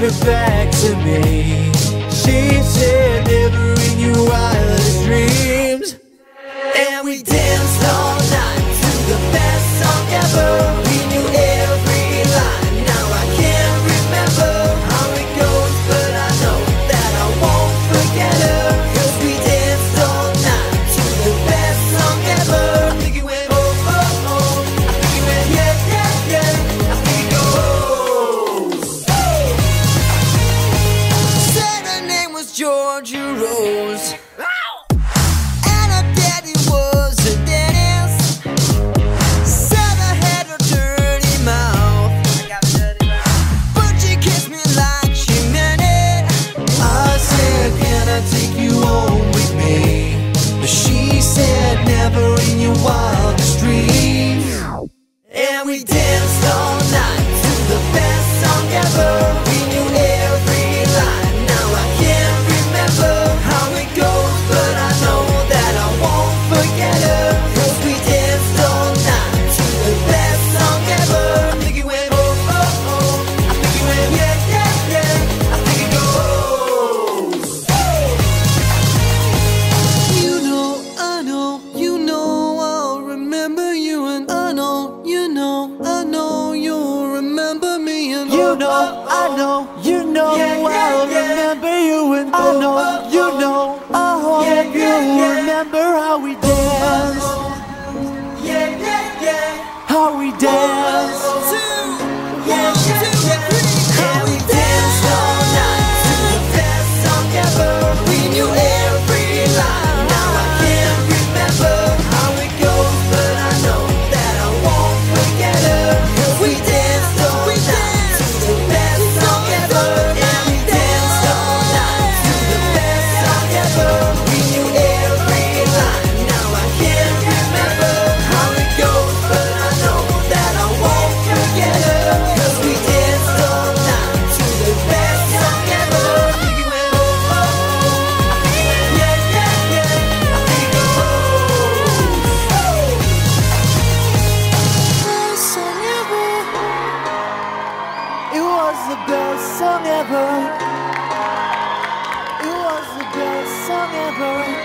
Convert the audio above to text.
me back to me. She said never in your wildest dreams. And we danced on. Georgia Rose. you know, I know, you know I'll remember you and I oh, know, oh, you oh. know I hope you remember how we danced. How we danced. Barbara.